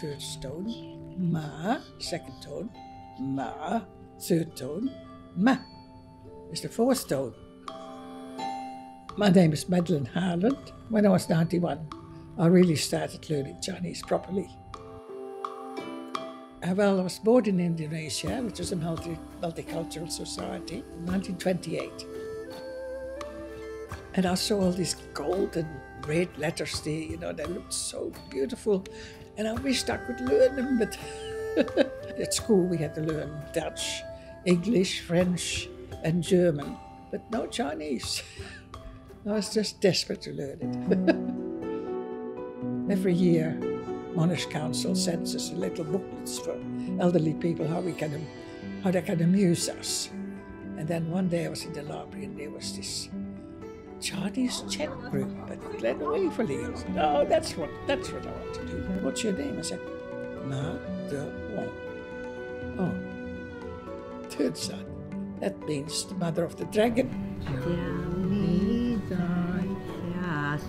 first tone, ma, second tone, ma, third tone, ma is the fourth tone. My name is Madelon Harland. When I was 91, I really started learning Chinese properly. Uh, well, I was born in Indonesia, which was a multi- multicultural society, in 1928. And I saw all these golden red letters there, you know, they looked so beautiful. And I wished I could learn them, but at school we had to learn Dutch, English, French, and German, but no Chinese. I was just desperate to learn it. Every year, Monash Council sends us little booklets for elderly people how we can how they can amuse us. And then one day I was in the library and there was this Chat group at Glen Waverley. Oh, that's what that's what I want to do. What's your name? I said, Ma De Wong. Oh, third son. That means the mother of the dragon.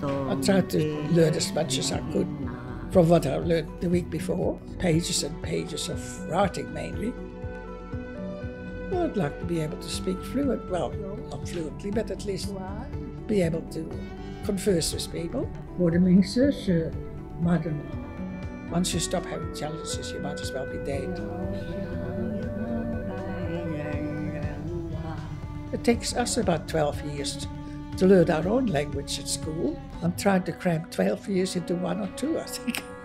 I tried to learn as much as I could from what I learned the week before, pages and pages of writing mainly. I'd like to be able to speak fluent, well, not fluently, but at least be able to converse with people. Once you stop having challenges, you might as well be dead. It takes us about 12 years to learn our own language at school. I'm trying to cram 12 years into one or two, I think.